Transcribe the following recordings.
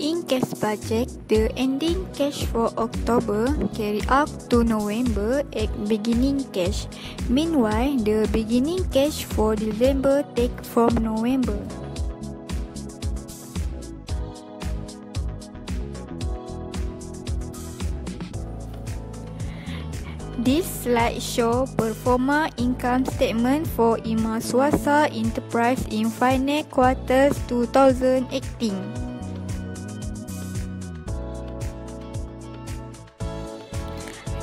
In cash budget, the ending cash for October carry out to November at beginning cash. Meanwhile, the beginning cash for December take from November. This slide show performa income statement for Ima Swasta Enterprise in final quarters 2018.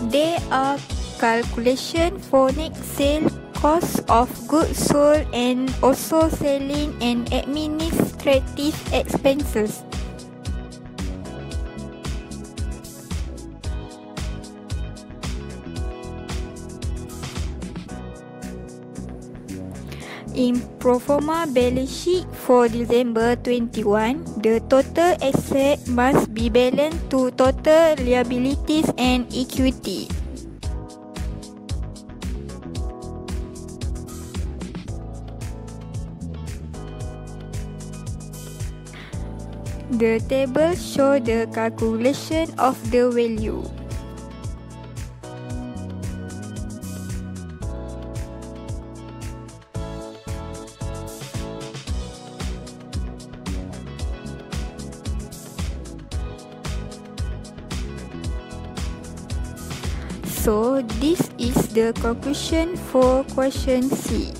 There are calculation for net sale, cost of goods sold and also selling and administrative expenses. In pro forma balance sheet for December 21, the total asset must be balanced to total liabilities and equity. The table show the calculation of the value. So this is the conclusion for question C.